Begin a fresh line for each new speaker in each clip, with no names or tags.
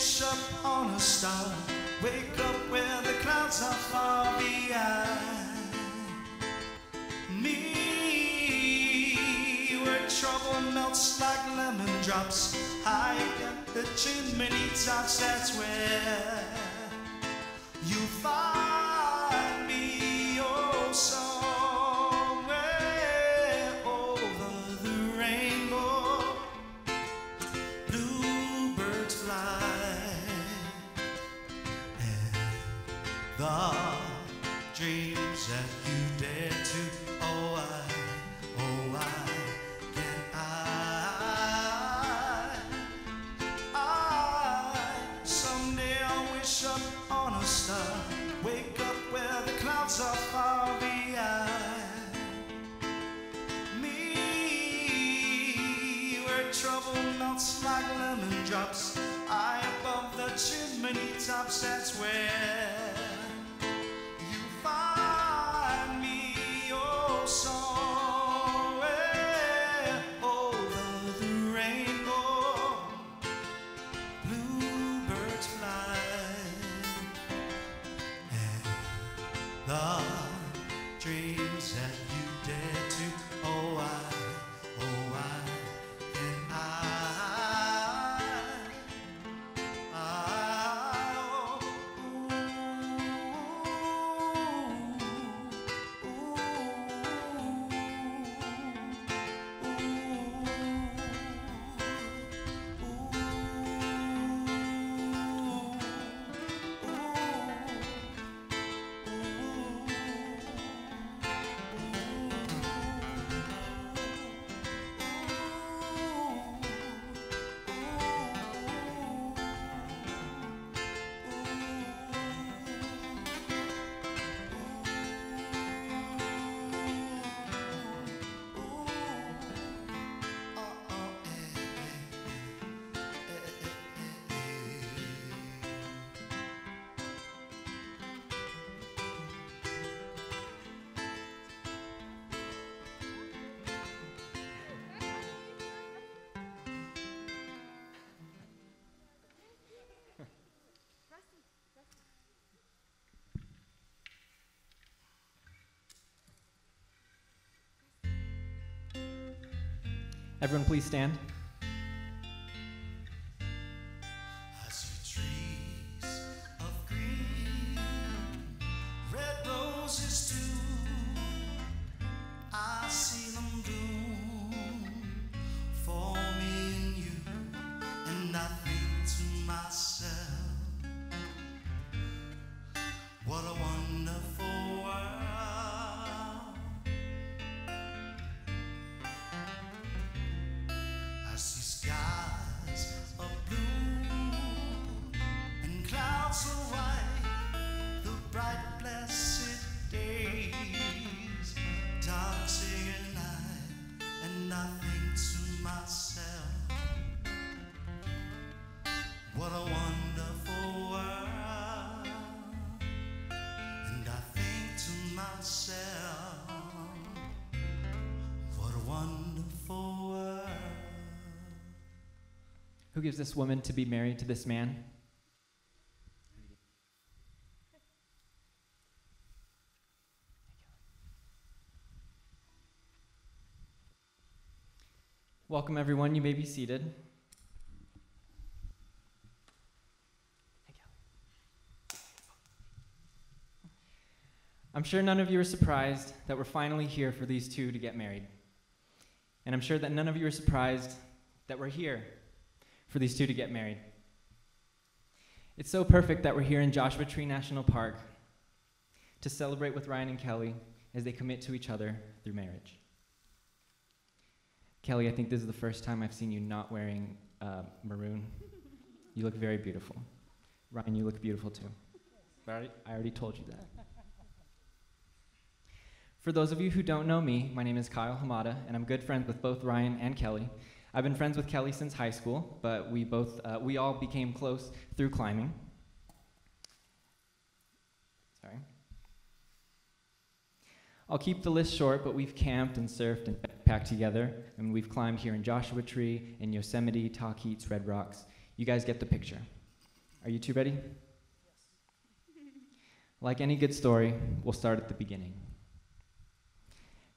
wish upon a star. Wake up where the clouds are far behind me. Where trouble melts like lemon drops. High at the chimney tops, that's where. Up on a star. Wake up where the clouds are far behind. Me, where trouble melts like lemon drops. High above the chimney tops, that's where. Everyone, please stand.
Who gives this woman to be married to this man? Welcome, everyone. You may be seated. I'm sure none of you are surprised that we're finally here for these two to get married. And I'm sure that none of you are surprised that we're here for these two to get married. It's so perfect that we're here in Joshua Tree National Park to celebrate with Ryan and Kelly as they commit to each other through marriage. Kelly, I think this is the first time I've seen you not wearing uh, maroon. You look very beautiful. Ryan, you look beautiful too. But I already, I already told you that. For those of you who don't know me, my name is Kyle Hamada, and I'm good friends with both Ryan and Kelly. I've been friends with Kelly since high school, but we both uh, we all became close through climbing. Sorry. I'll keep the list short, but we've camped and surfed and backpacked together, and we've climbed here in Joshua Tree, in Yosemite, Tahquitz, Red Rocks. You guys get the picture. Are you two ready? Like any good story, we'll start at the beginning.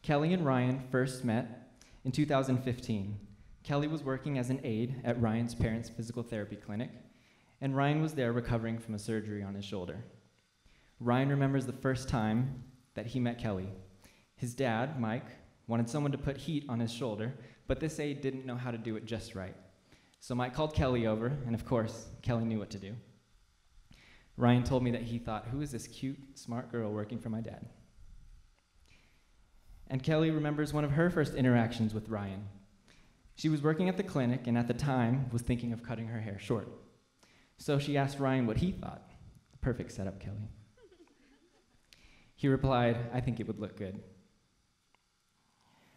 Kelly and Ryan first met in 2015. Kelly was working as an aide at Ryan's parents' physical therapy clinic, and Ryan was there recovering from a surgery on his shoulder. Ryan remembers the first time that he met Kelly. His dad, Mike, wanted someone to put heat on his shoulder, but this aide didn't know how to do it just right. So Mike called Kelly over, and of course, Kelly knew what to do. Ryan told me that he thought, Who is this cute, smart girl working for my dad? And Kelly remembers one of her first interactions with Ryan. She was working at the clinic and at the time was thinking of cutting her hair short. So she asked Ryan what he thought. Perfect setup, Kelly. He replied, I think it would look good.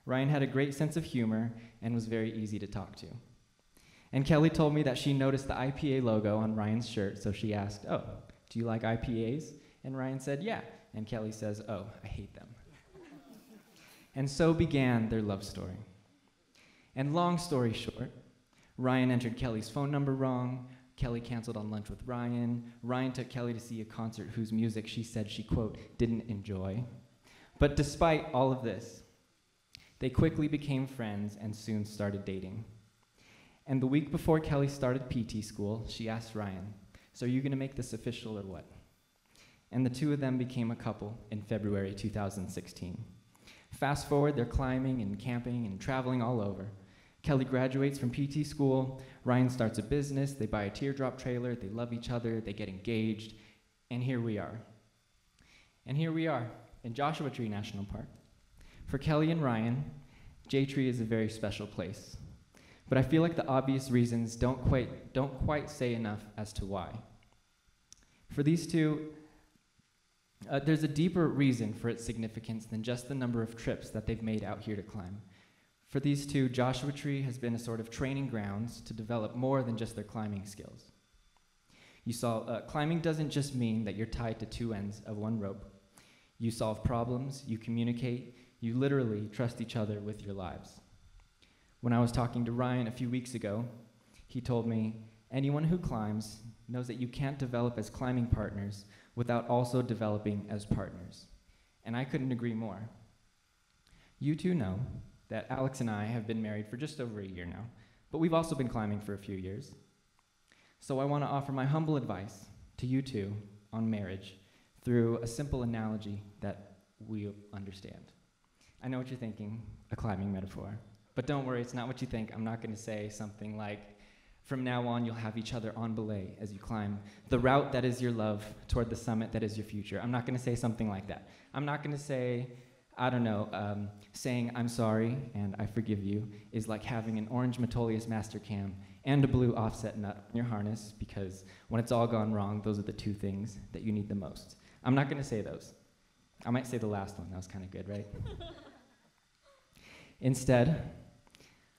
Ryan had a great sense of humor and was very easy to talk to. And Kelly told me that she noticed the IPA logo on Ryan's shirt, so she asked, Oh, do you like IPAs? And Ryan said, Yeah. And Kelly says, Oh, I hate them. and so began their love story. And long story short, Ryan entered Kelly's phone number wrong. Kelly canceled on lunch with Ryan. Ryan took Kelly to see a concert whose music she said she, quote, didn't enjoy. But despite all of this, they quickly became friends and soon started dating. And the week before Kelly started PT school, she asked Ryan, So are you going to make this official or what? And the two of them became a couple in February 2016. Fast forward, they're climbing and camping and traveling all over. Kelly graduates from PT school, Ryan starts a business, they buy a teardrop trailer, they love each other, they get engaged, and here we are. And here we are in Joshua Tree National Park. For Kelly and Ryan, J Tree is a very special place. But I feel like the obvious reasons don't quite, don't quite say enough as to why. For these two, uh, there's a deeper reason for its significance than just the number of trips that they've made out here to climb. For these two, Joshua Tree has been a sort of training grounds to develop more than just their climbing skills. You saw, uh, climbing doesn't just mean that you're tied to two ends of one rope. You solve problems, you communicate, you literally trust each other with your lives. When I was talking to Ryan a few weeks ago, he told me anyone who climbs knows that you can't develop as climbing partners without also developing as partners. And I couldn't agree more. You two know that Alex and I have been married for just over a year now, but we've also been climbing for a few years. So I want to offer my humble advice to you two on marriage through a simple analogy that we understand. I know what you're thinking a climbing metaphor. But don't worry, it's not what you think. I'm not going to say something like, from now on, you'll have each other on belay as you climb the route that is your love toward the summit that is your future. I'm not going to say something like that. I'm not going to say, I don't know, um, saying I'm sorry and I forgive you is like having an orange Metolius master cam and a blue offset nut in your harness because when it's all gone wrong, those are the two things that you need the most. I'm not going to say those. I might say the last one. That was kind of good, right? Instead,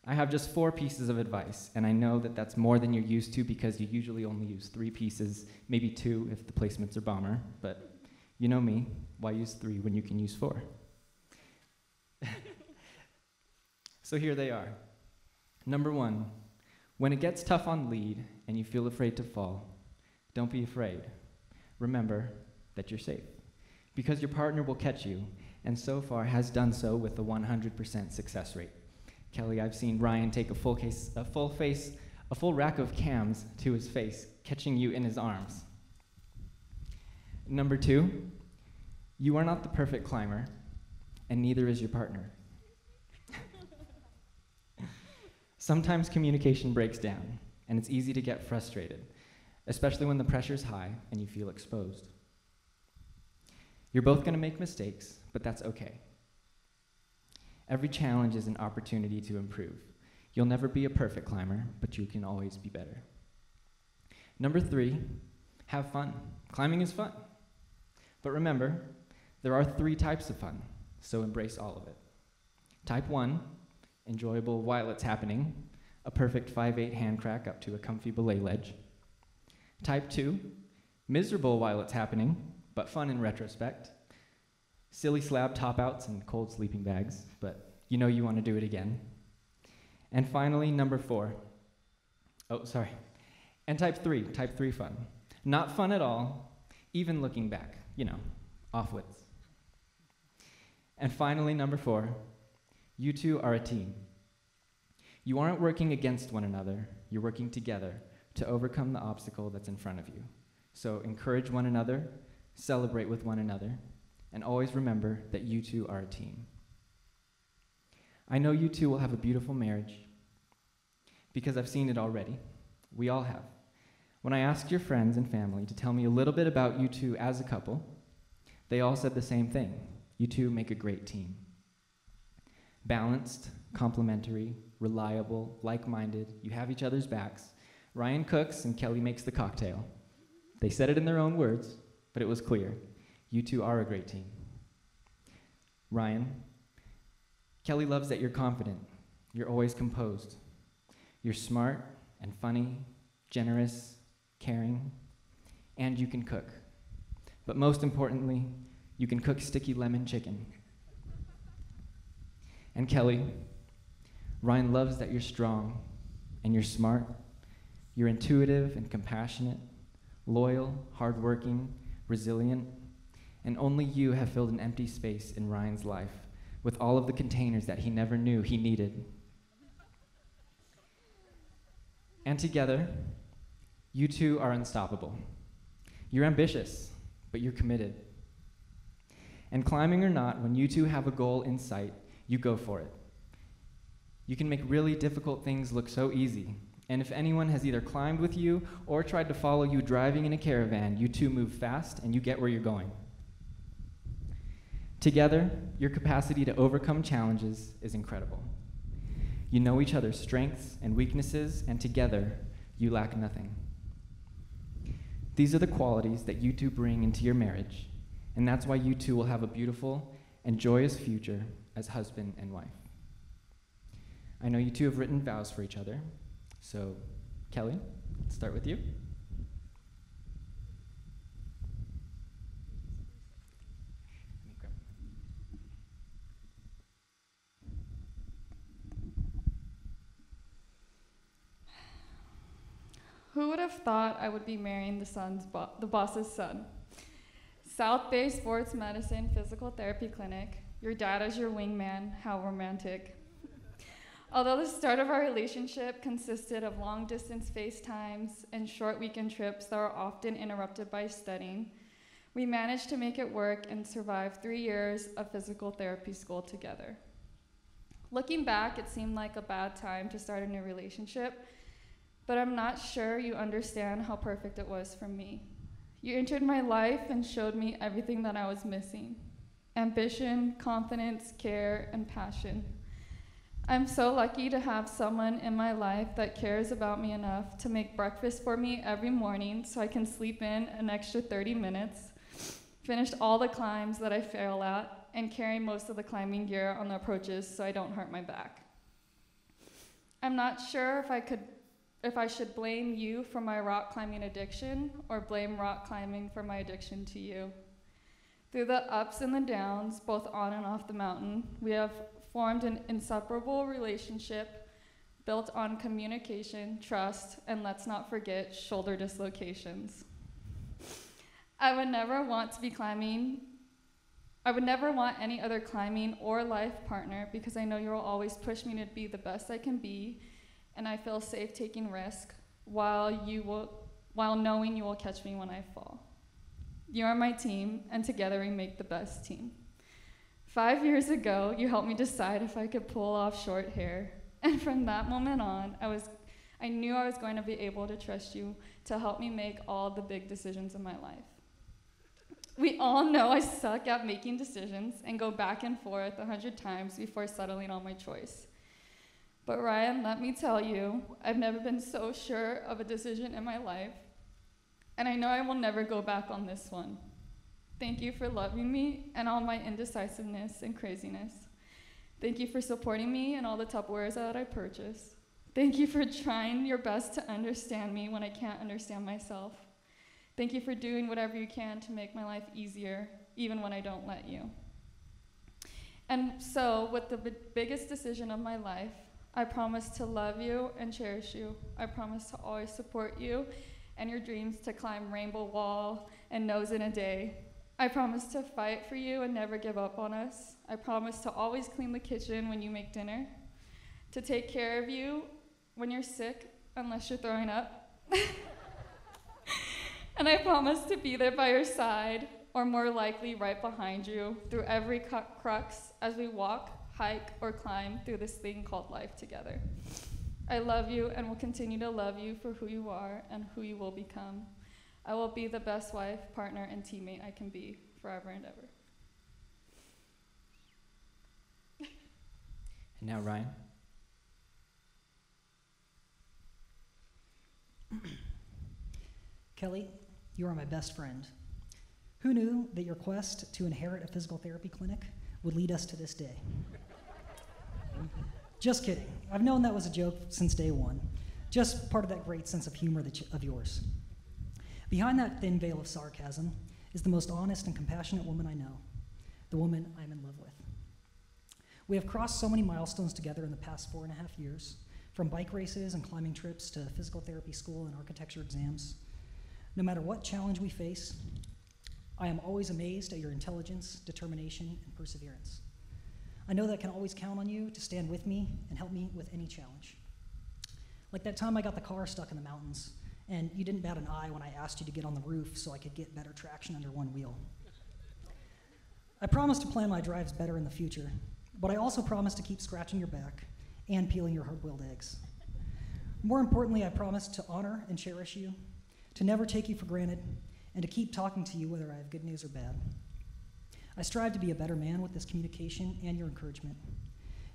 I have just four pieces of advice, and I know that that's more than you're used to because you usually only use three pieces, maybe two if the placements are bomber, but you know me, why use three when you can use four? so here they are. Number one, when it gets tough on lead and you feel afraid to fall, don't be afraid. Remember that you're safe because your partner will catch you, and so far has done so with a 100% success rate. Kelly, I've seen Ryan take a full case, a full face, a full rack of cams to his face, catching you in his arms. Number two, you are not the perfect climber, and neither is your partner. Sometimes communication breaks down, and it's easy to get frustrated, especially when the pressure's high and you feel exposed. You're both going to make mistakes, but that's okay. Every challenge is an opportunity to improve. You'll never be a perfect climber, but you can always be better. Number three, have fun. Climbing is fun. But remember, there are three types of fun, so embrace all of it. Type one, enjoyable while it's happening, a perfect 5-8 hand crack up to a comfy belay ledge. Type two, miserable while it's happening, but fun in retrospect. Silly slab top outs and cold sleeping bags, but you know you want to do it again. And finally, number four. Oh, sorry. And type three, type three fun. Not fun at all, even looking back, you know, off-widths. And finally, number four, you two are a team. You aren't working against one another, you're working together to overcome the obstacle that's in front of you. So encourage one another, celebrate with one another, and always remember that you two are a team. I know you two will have a beautiful marriage because I've seen it already. We all have. When I asked your friends and family to tell me a little bit about you two as a couple, they all said the same thing. You two make a great team. Balanced, complementary, reliable, like minded, you have each other's backs. Ryan cooks and Kelly makes the cocktail. They said it in their own words, but it was clear. You two are a great team. Ryan, Kelly loves that you're confident. You're always composed. You're smart and funny, generous, caring, and you can cook. But most importantly, you can cook sticky lemon chicken. And Kelly, Ryan loves that you're strong and you're smart. You're intuitive and compassionate, loyal, hardworking, resilient, and only you have filled an empty space in Ryan's life with all of the containers that he never knew he needed. And together, you two are unstoppable. You're ambitious, but you're committed. And climbing or not, when you two have a goal in sight, you go for it. You can make really difficult things look so easy. And if anyone has either climbed with you or tried to follow you driving in a caravan, you two move fast and you get where you're going. Together, your capacity to overcome challenges is incredible. You know each other's strengths and weaknesses, and together, you lack nothing. These are the qualities that you two bring into your marriage, and that's why you two will have a beautiful and joyous future as husband and wife. I know you two have written vows for each other, so Kelly, let's start with you.
Who would have thought I would be marrying the son's bo- the boss's son? South Bay Sports Medicine Physical Therapy Clinic. Your dad is your wingman. How romantic. Although the start of our relationship consisted of long distance FaceTimes and short weekend trips that were often interrupted by studying, we managed to make it work and survive three years of physical therapy school together. Looking back, it seemed like a bad time to start a new relationship, but I'm not sure you understand how perfect it was for me. You entered my life and showed me everything that I was missing ambition, confidence, care, and passion. I'm so lucky to have someone in my life that cares about me enough to make breakfast for me every morning so I can sleep in an extra 30 minutes, finish all the climbs that I fail at, and carry most of the climbing gear on the approaches so I don't hurt my back. I'm not sure if I could if I should blame you for my rock climbing addiction or blame rock climbing for my addiction to you. Through the ups and the downs, both on and off the mountain, we have formed an inseparable relationship built on communication, trust, and let's not forget shoulder dislocations. I would never want to be climbing. I would never want any other climbing or life partner because I know you will always push me to be the best I can be, and I feel safe taking risk while you will while knowing you will catch me when I fall. You are my team, and together we make the best team. Five years ago, you helped me decide if I could pull off short hair. And from that moment on, I, was, I knew I was going to be able to trust you to help me make all the big decisions in my life. We all know I suck at making decisions and go back and forth a hundred times before settling on my choice. But Ryan, let me tell you, I've never been so sure of a decision in my life, and I know I will never go back on this one. Thank you for loving me and all my indecisiveness and craziness. Thank you for supporting me and all the Tupperwares that I purchase. Thank you for trying your best to understand me when I can't understand myself. Thank you for doing whatever you can to make my life easier, even when I don't let you. And so, with the b- biggest decision of my life, I promise to love you and cherish you. I promise to always support you and your dreams to climb Rainbow Wall and Nose in a Day I promise to fight for you and never give up on us. I promise to always clean the kitchen when you make dinner, to take care of you when you're sick, unless you're throwing up. and I promise to be there by your side, or more likely right behind you, through every crux as we walk, hike, or climb through this thing called life together. I love you and will continue to love you for who you are and who you will become. I will be the best wife, partner, and teammate I can be forever and ever.
And now, Ryan.
Kelly, you are my best friend. Who knew that your quest to inherit a physical therapy clinic would lead us to this day? Just kidding. I've known that was a joke since day one. Just part of that great sense of humor that you, of yours. Behind that thin veil of sarcasm is the most honest and compassionate woman I know, the woman I'm in love with. We have crossed so many milestones together in the past four and a half years, from bike races and climbing trips to physical therapy school and architecture exams. No matter what challenge we face, I am always amazed at your intelligence, determination, and perseverance. I know that I can always count on you to stand with me and help me with any challenge. Like that time I got the car stuck in the mountains and you didn't bat an eye when I asked you to get on the roof so I could get better traction under one wheel. I promise to plan my drives better in the future, but I also promise to keep scratching your back and peeling your hard boiled eggs. More importantly, I promise to honor and cherish you, to never take you for granted, and to keep talking to you whether I have good news or bad. I strive to be a better man with this communication and your encouragement.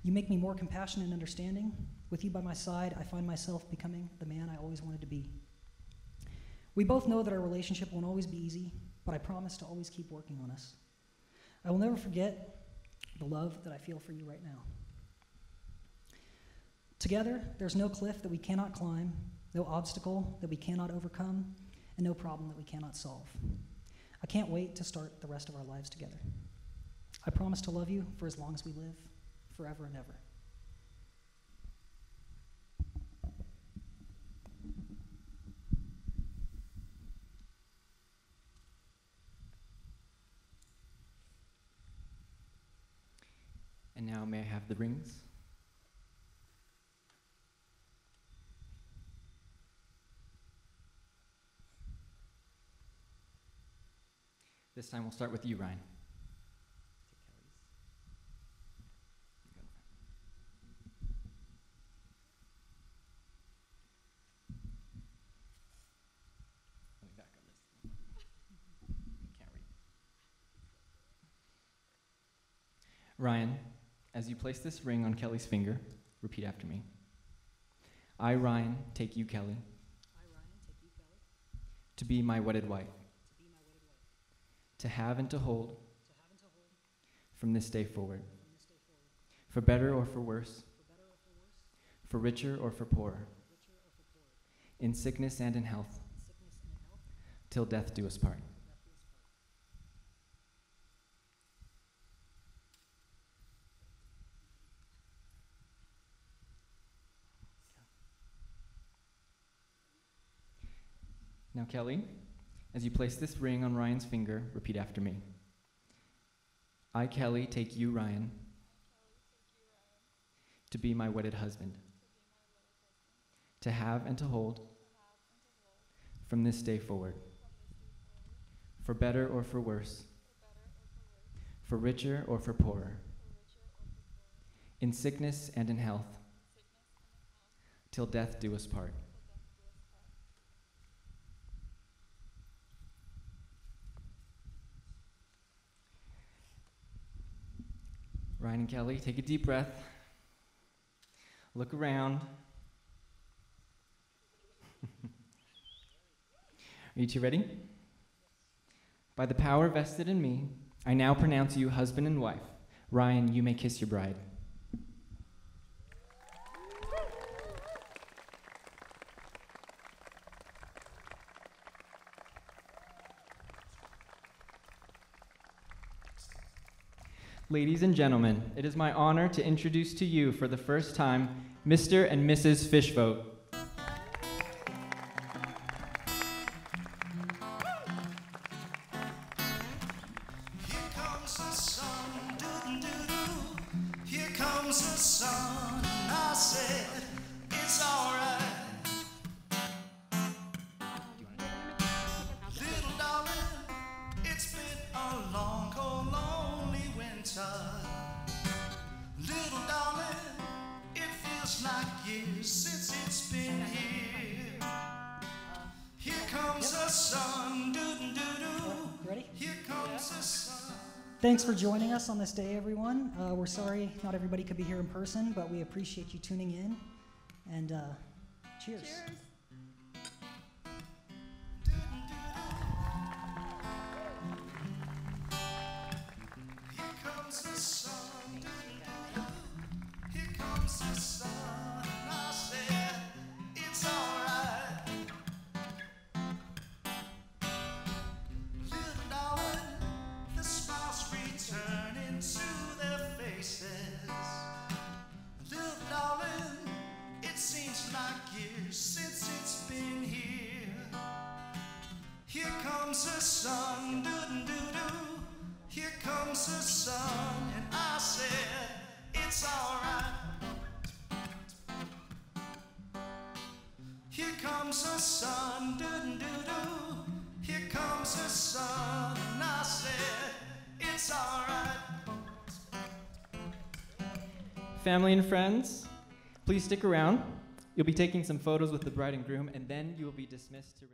You make me more compassionate and understanding. With you by my side, I find myself becoming the man I always wanted to be. We both know that our relationship won't always be easy, but I promise to always keep working on us. I will never forget the love that I feel for you right now. Together, there's no cliff that we cannot climb, no obstacle that we cannot overcome, and no problem that we cannot solve. I can't wait to start the rest of our lives together. I promise to love you for as long as we live, forever and ever.
And now, may I have the rings? This time we'll start with you, Ryan. Let me back on this. Can't read. Ryan, as you place this ring on Kelly's finger, repeat after me. I, Ryan, take you, Kelly, to be my wedded wife, to have and to hold, from this day forward, for better or for worse, for richer or for poorer, in sickness and in health, till death do us part. Now, Kelly, as you place this ring on Ryan's finger, repeat after me. I, Kelly, take you, Ryan, to be my wedded husband, to have and to hold from this day forward, for better or for worse, for richer or for poorer, in sickness and in health, till death do us part. Ryan and Kelly, take a deep breath. Look around. Are you two ready? By the power vested in me, I now pronounce you husband and wife. Ryan, you may kiss your bride. Ladies and gentlemen, it is my honor to introduce to you for the first time Mr. and Mrs.
Fischvogt. Lonely. Little darling, it feels like years since it's been here. Here comes the sun, doo doo doo doo.
Ready?
Here comes the sun.
Thanks for joining us on this day, everyone. Uh, we're sorry not everybody could be here in person, but we appreciate you tuning in. And uh, cheers.
Here Here comes a sun, I say it's all right. Little darling, the spouse returning to their faces. Little darling, it seems like years since it's been here. Here comes a sun, doo doo doo. Here comes the sun, and I said it's alright. Here comes the sun, doo doo doo. Here comes the sun, and I said it's alright.
Family and friends, please stick around. You'll be taking some photos with the bride and groom, and then you will be dismissed to.